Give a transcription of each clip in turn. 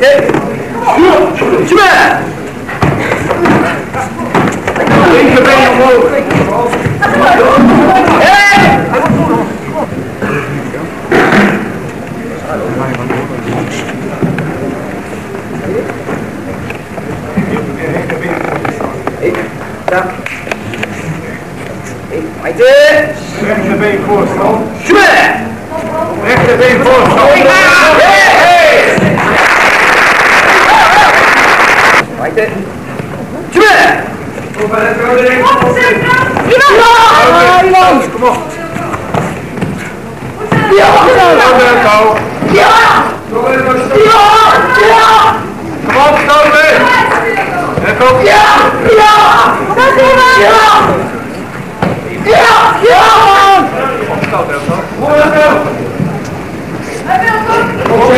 Hij stopt wel voor. Ik weet niet. Tegenstand. Rechterbeen voorstel. 화이팅!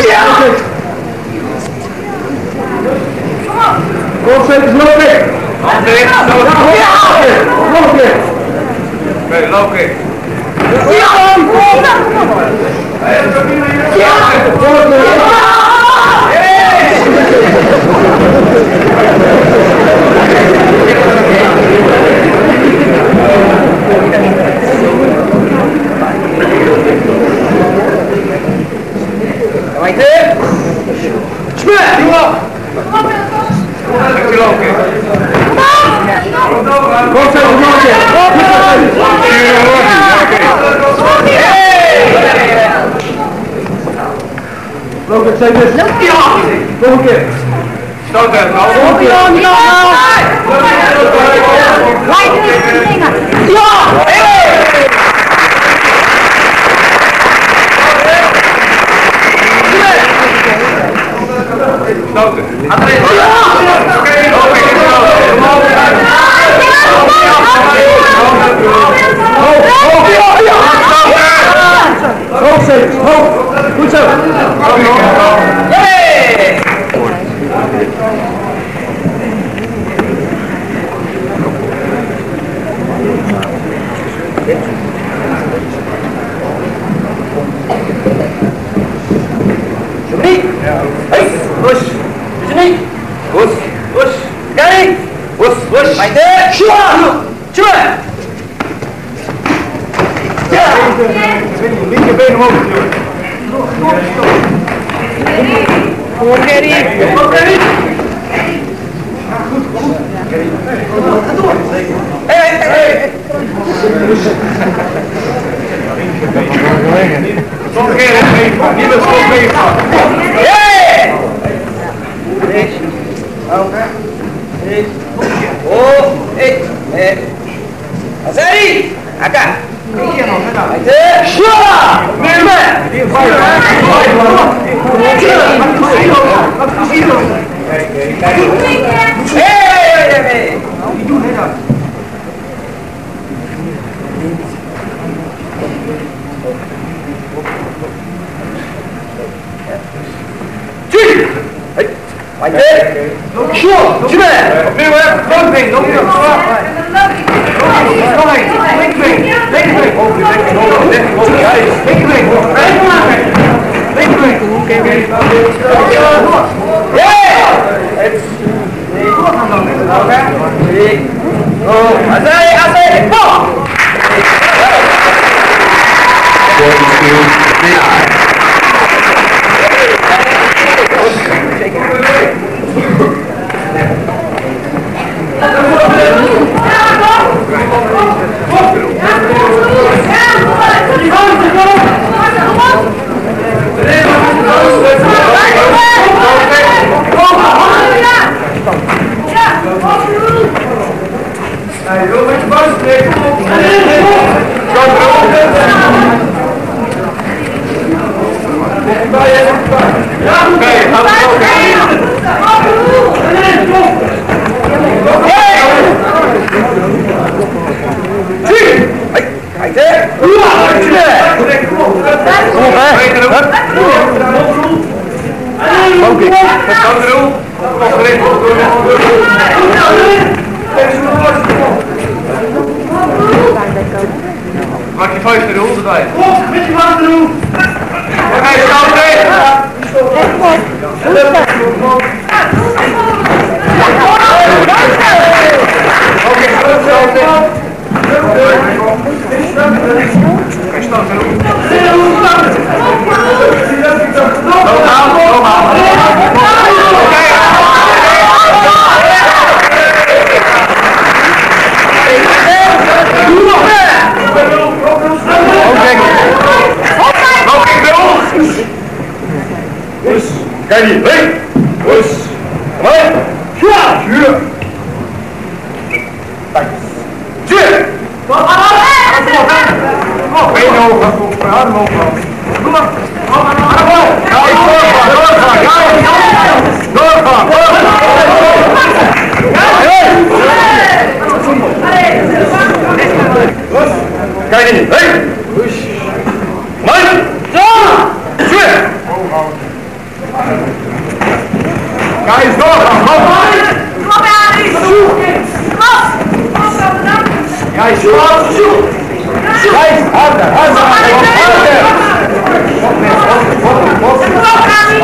Yeah! González López. López. López. López. López. López. أوكي إيه أو إيه إيه أزاري أكا Hey! Vai ter? Show! Time! Meu é pronto, vem, não me dá Calma aí, vem que vem, vem que vem. Vem que vem, vem que vem. Vem que vem. Mas aí, aí, bom! Thank you. Hey, jongens, Bas, nee, kom op. Kom op. Kom bij je, Ja, oké, ook. Zie! Kijk, hè? Hoe! Kom? Oké, dat kan er ook. Nog recht. vai. Pouco, vem de lado, não. Vai, calma, calma. Não, não, não. りはい。よし。ヒュアヒュア Gás dobra, dobra! Gás dobra, Gás, anda, anda, anda!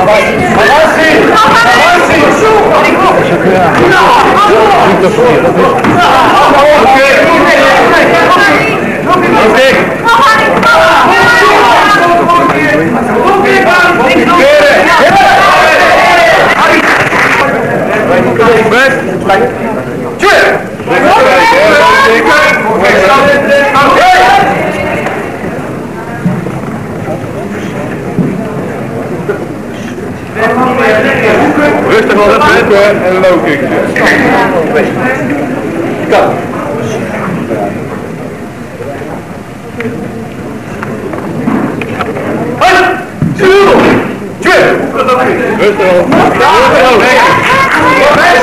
Avance, avance! Avance! Okay. Okay. Okay. Rustig op het boeken en loking. Kan. Rustig op. Rustig op. Jongens,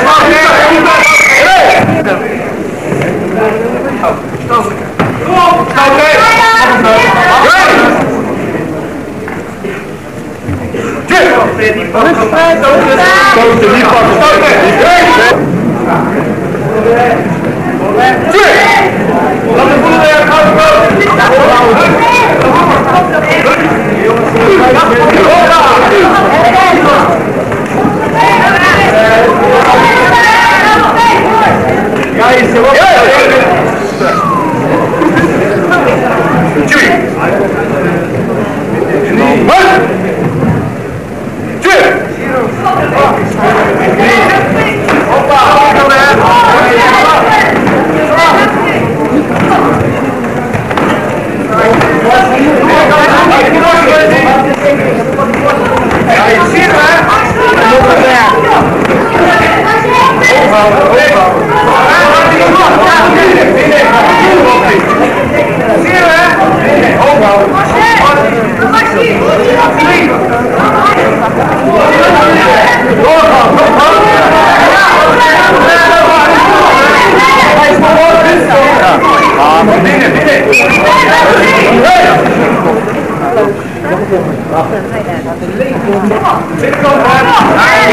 Guys, hello!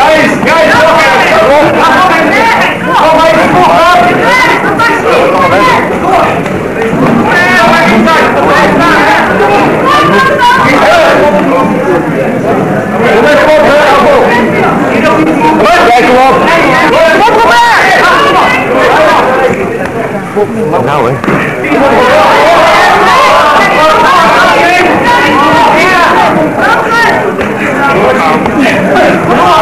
Guys, guys, guys! Nào ấy. Come on!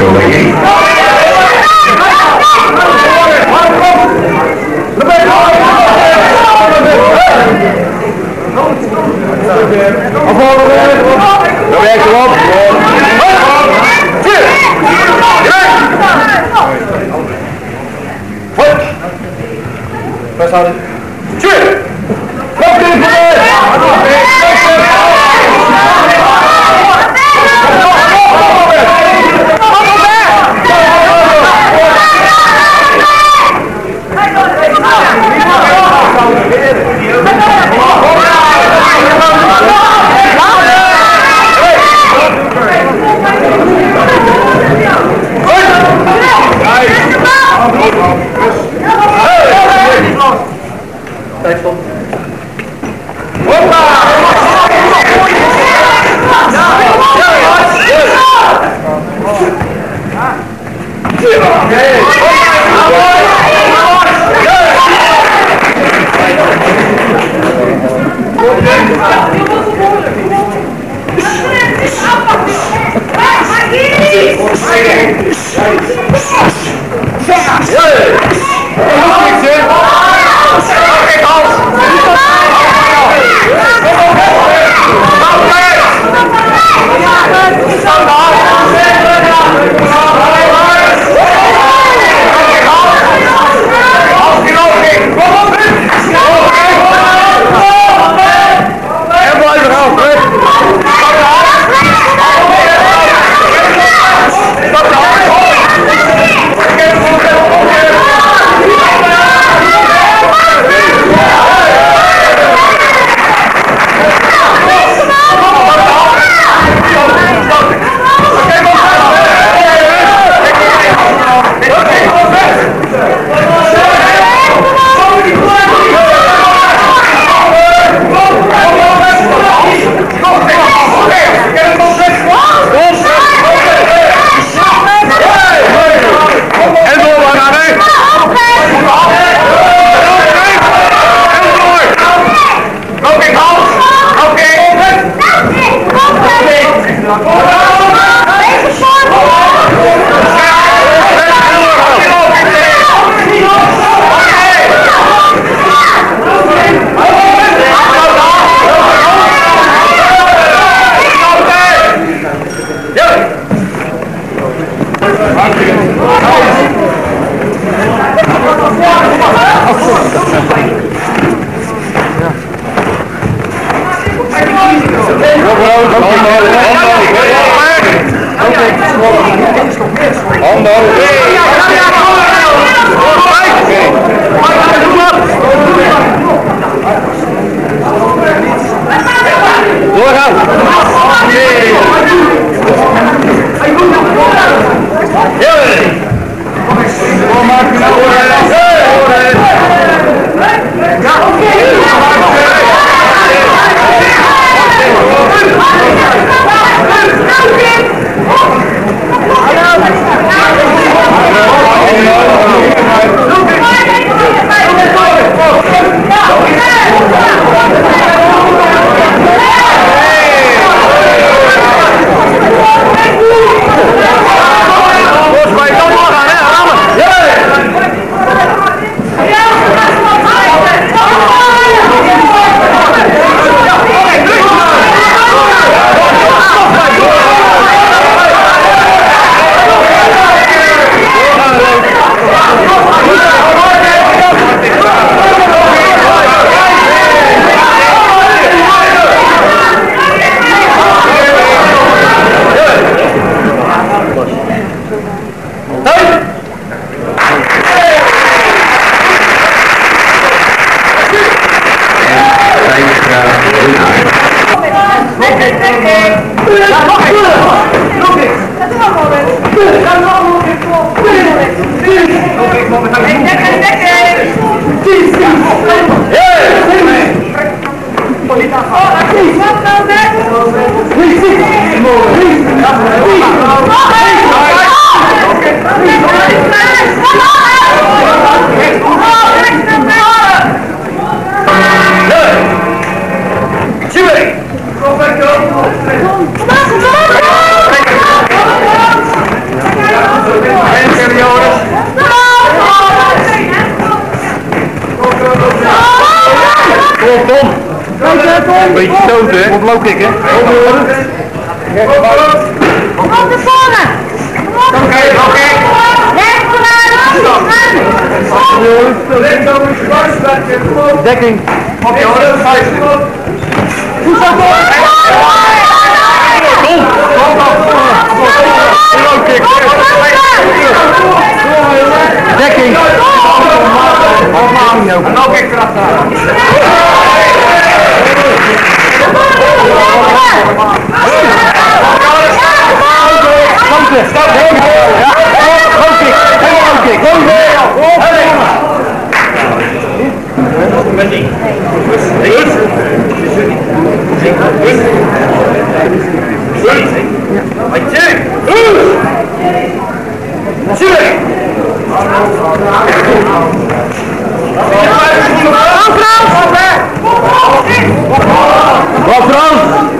doorheen. Dan werkt hem op. Goed. Vasthouden. Tjur. Een beetje stoten, hè? Op low kick, hè? Kom op de voren! Kom! Oké, oké. Dekking. Op je horen, vijf. Dekking. En ook ik erachteraan. Grote. Ja. Groot Go France! Go France!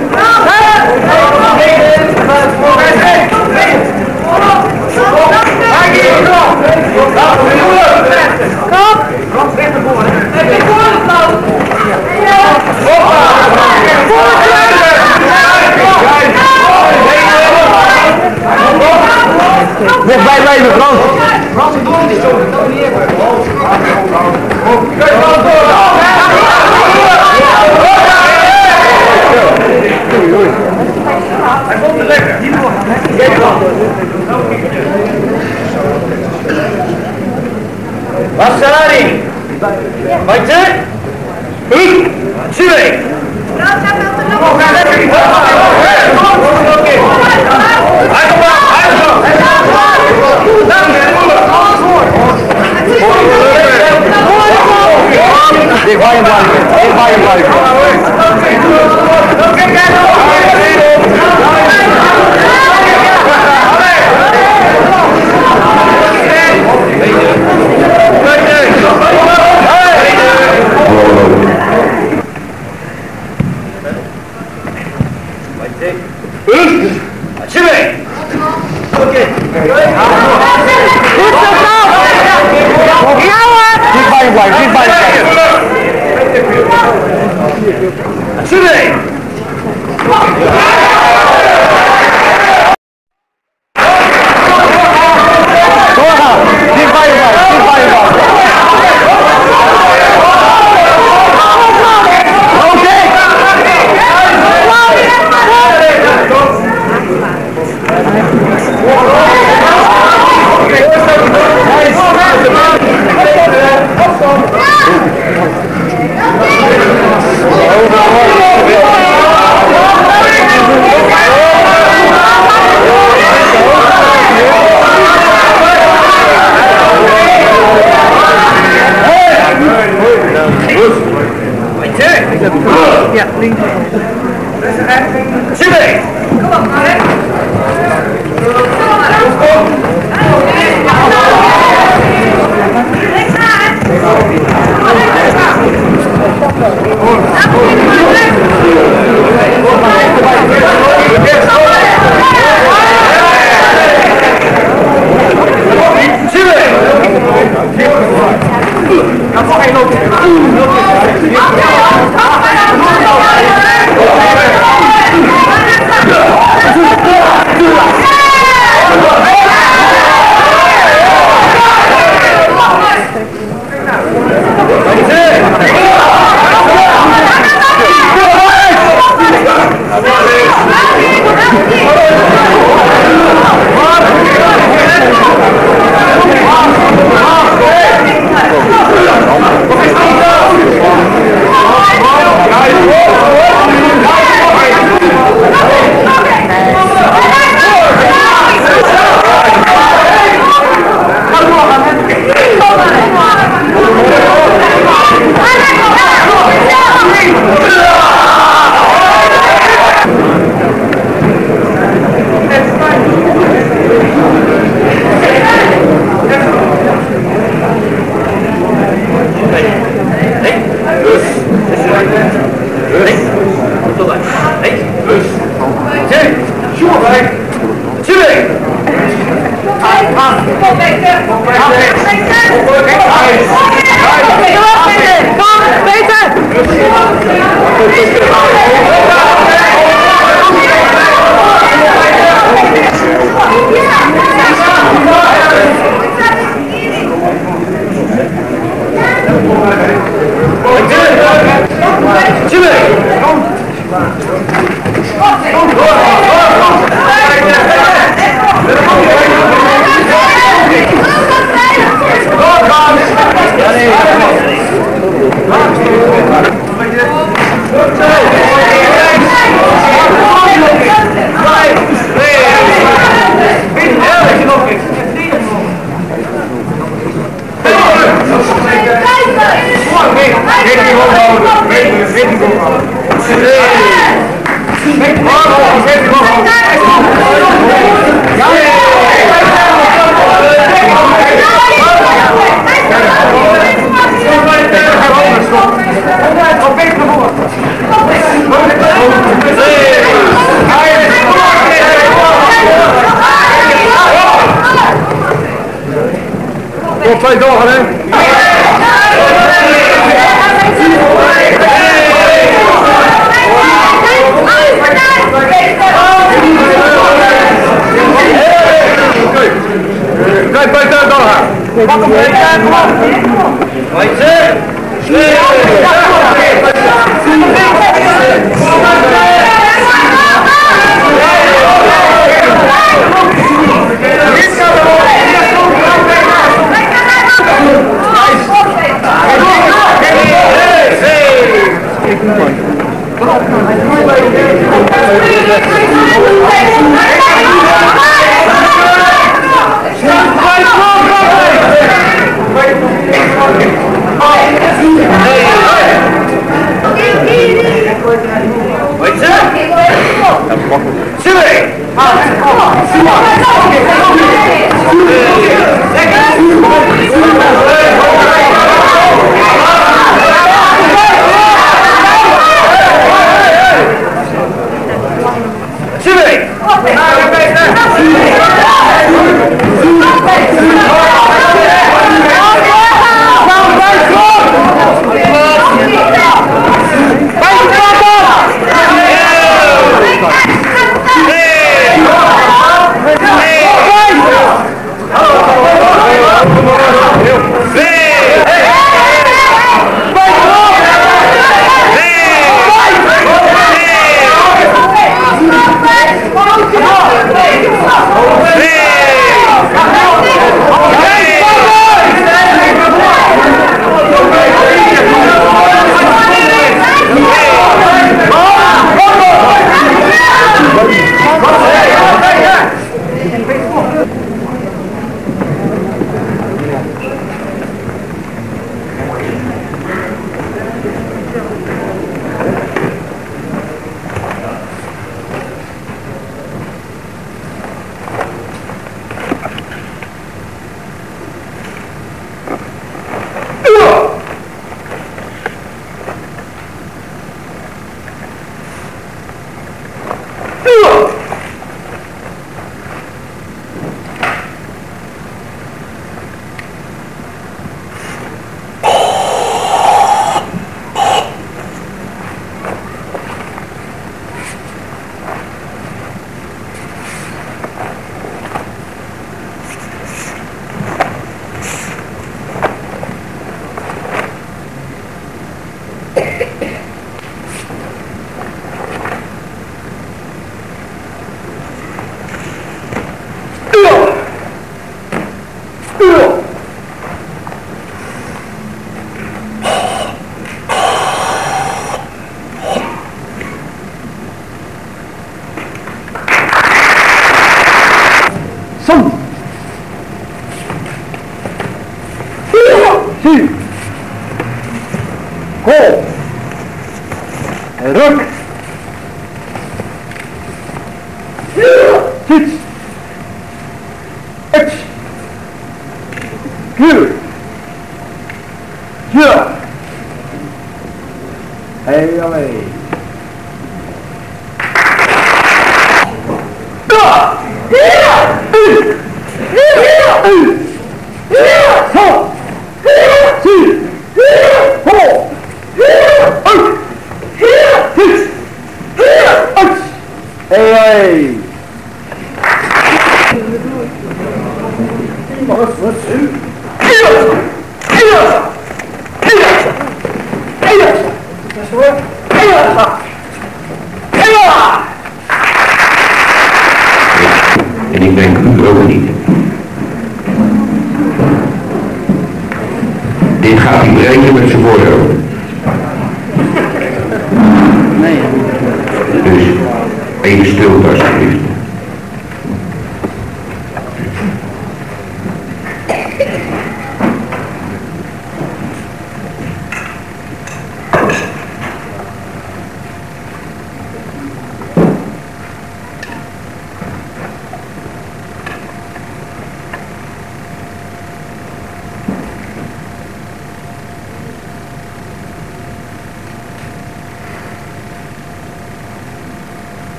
ключевое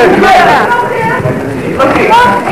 Thank you.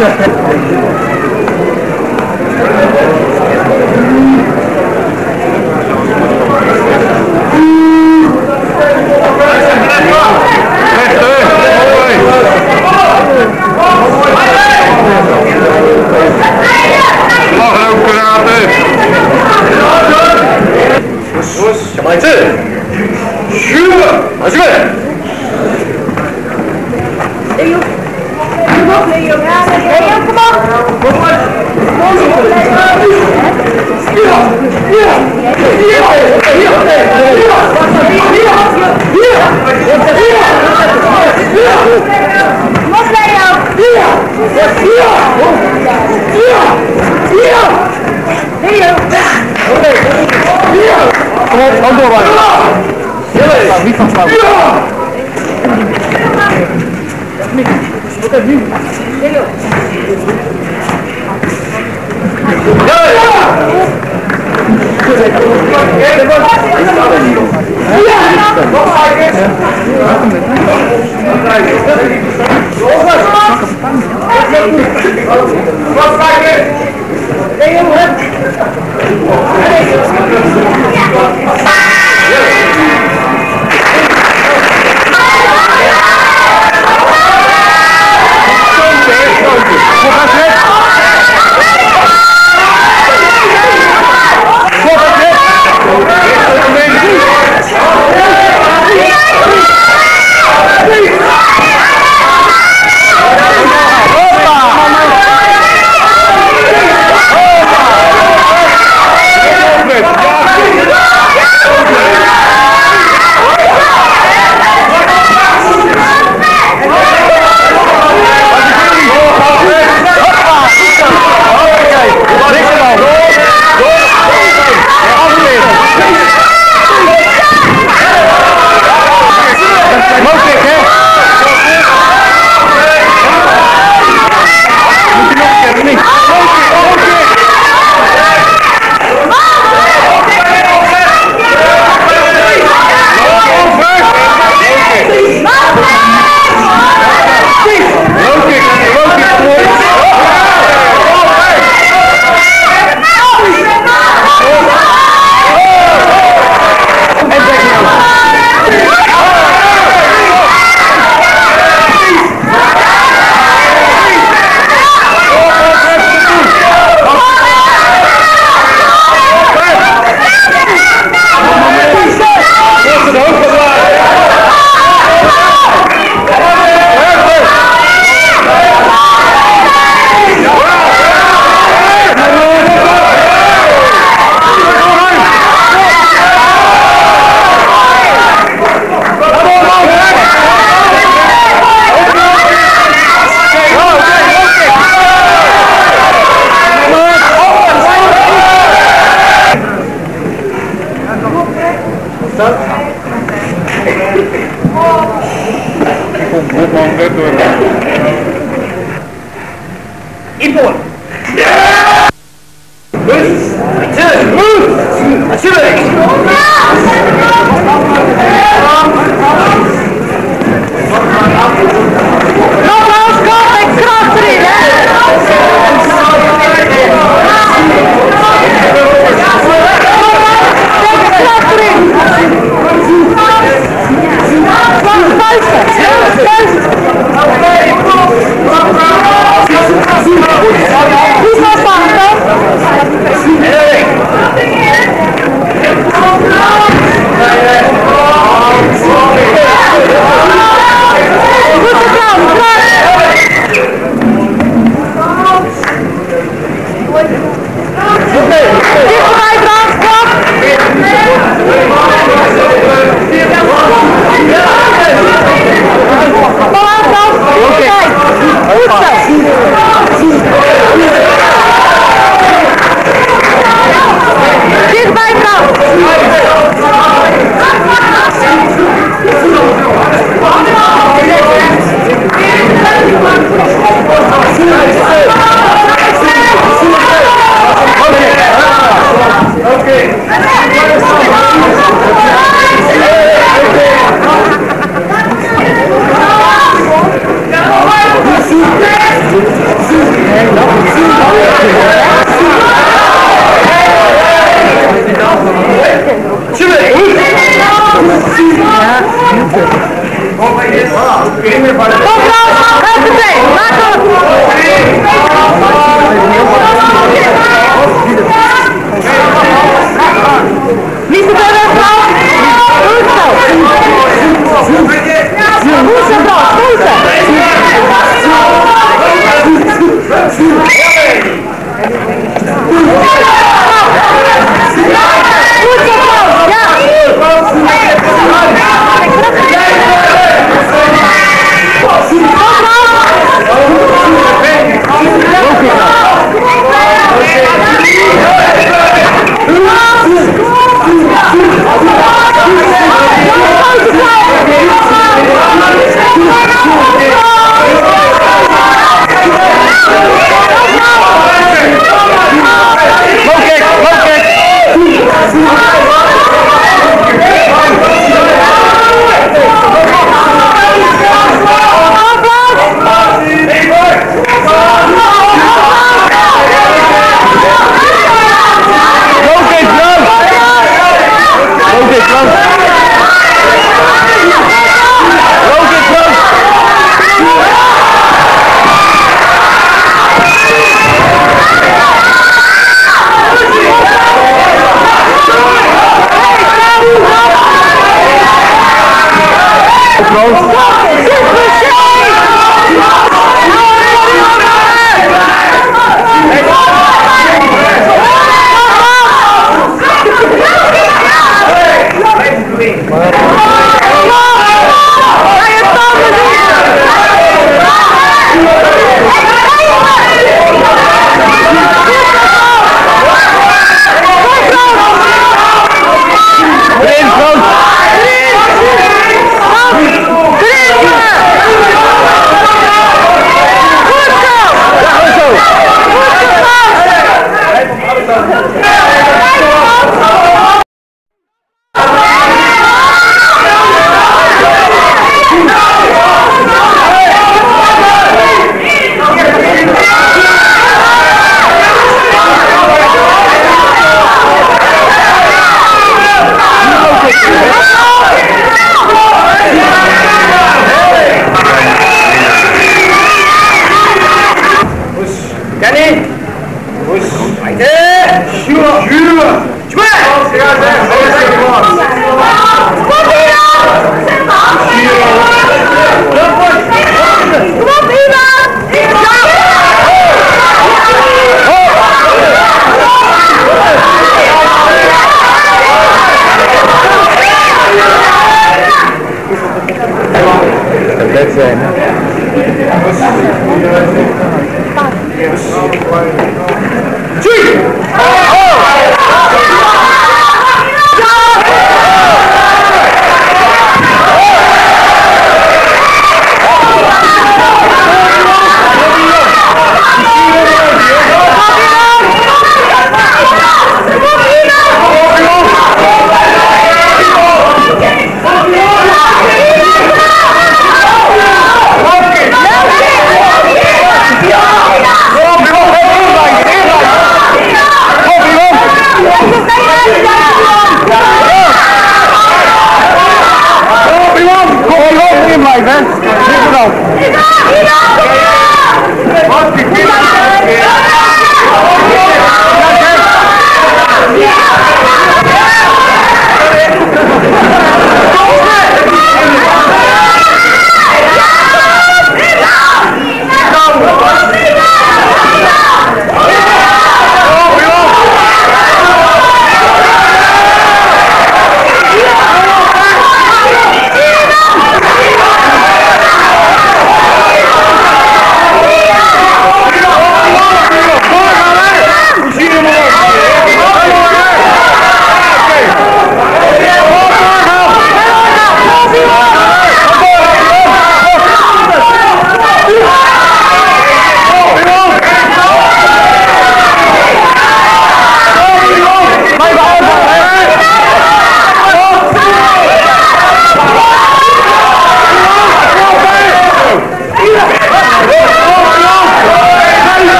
Gracias.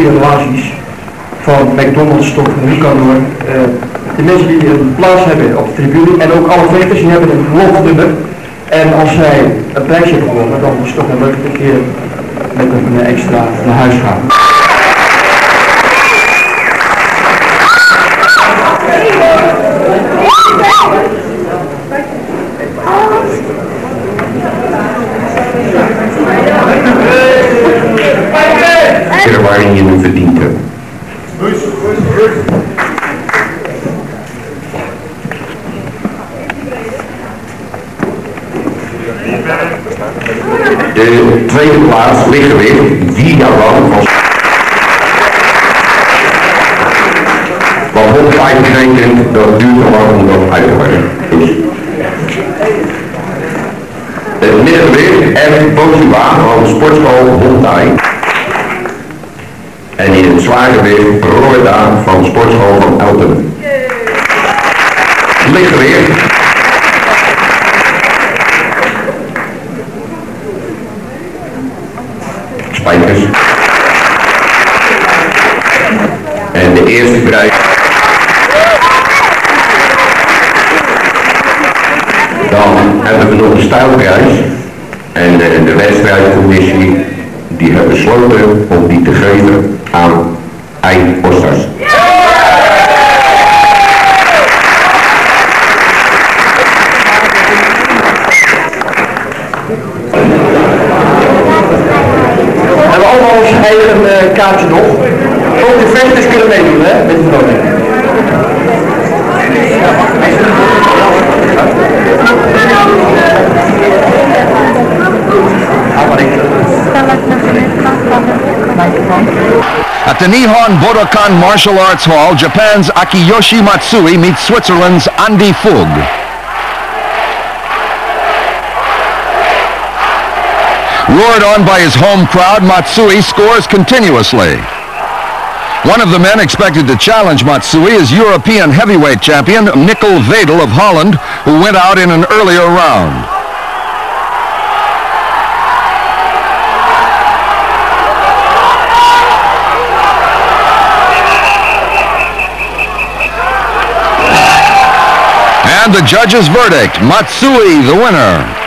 goede relaties van McDonald's tot Ricanor. Uh, de mensen die een plaats hebben op de tribune en ook alle vechters, die hebben een lofnummer. En als zij een prijsje hebben gewonnen, dan is het toch een leuk keer met een extra naar huis gaan. waarin je hem verdient hebt. De tweede plaats lichtgewicht, vier jaar lang was wat 195, dat duurt te lang om dat uit te leggen. Dus. Het middengewicht en Bosua van sportschool Hontai. En in het zwaargewicht Roorda van sportschool van Elten. Lichtgewicht. Spijkers. En de eerste prijs. Dan hebben we nog de stijlprijs. En de, de wedstrijdcommissie die hebben besloten om die te geven aan eindposters. We hebben allemaal ons eigen uh, kaartje nog. De verandering. At the Nihon Budokan Martial Arts Hall, Japan's Akiyoshi Matsui meets Switzerland's Andy Fug. Lured on by his home crowd, Matsui scores continuously. One of the men expected to challenge Matsui is European heavyweight champion Mikkel Vedel of Holland, who went out in an earlier round. And the judge's verdict, Matsui the winner.